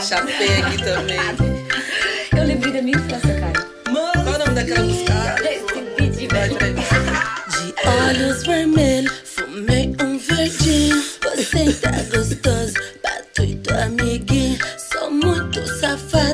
Chapei aqui também. Eu lembrei da minha infância, cara. Mano, qual é o nome daquela música? Esse beat, Vai, velho. vai. De olhos vermelhos, fumei um verdinho. Você tá gostoso, pra tu e tua amiguinha. Sou muito safada,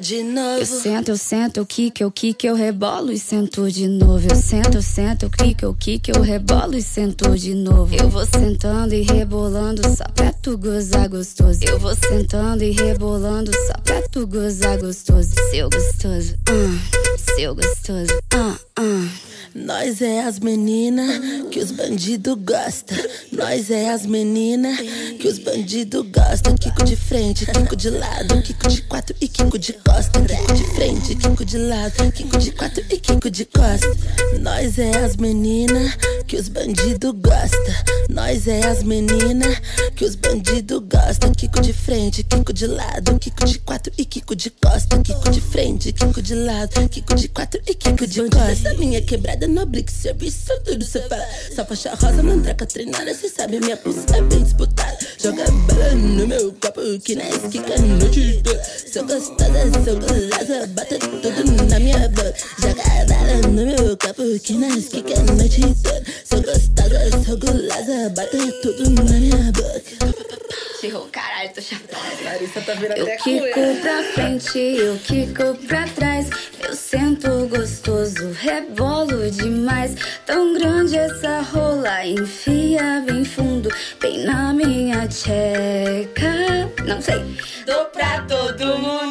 de novo. Eu sento, eu sento, eu quico, eu quico, eu rebolo e sento de novo. Eu sento, eu sento, eu quico, eu quico, eu rebolo e sento de novo. Eu vou sentando e rebolando só pra tu gozar gostoso. Eu vou sentando e rebolando só pra tu gozar gostoso. Seu gostoso, ah, seu gostoso, ah, ah. Nós é as meninas que os bandidos gostam. Nós é as meninas que os bandidos gostam. Kiko de frente, Kiko de lado, Kiko de quatro e Kiko de costa. Kiko de frente, Kiko de lado, Kiko de quatro e Kiko de costa. Nós é as meninas que os bandidos gostam. Nós é as meninas que os bandidos gostam. Kiko de frente, Kiko de lado, Kiko de quatro e Kiko de costa. Kiko de Kiko de lado, Kiko de quatro e Kiko de costa. Essa minha quebrada nobre que serviço tudo cê fala. Só faixa rosa, mandraca treinada, cê sabe minha pulsa é bem disputada. Joga bala no meu copo que na esquica a noite toda. Sou gostosa, sou gulosa, bota tudo na minha boca. Joga bala no meu copo que na esquica a noite toda. Sou gostosa, sou gulosa, bota tudo na minha boca. Caralho, tô chapada. Larissa tá vendo Eu até quico pra frente, eu quico pra trás. Eu sento gostoso, rebolo demais. Tão grande essa rola, enfia bem fundo, bem na minha tcheca. Não sei. Dou pra todo mundo.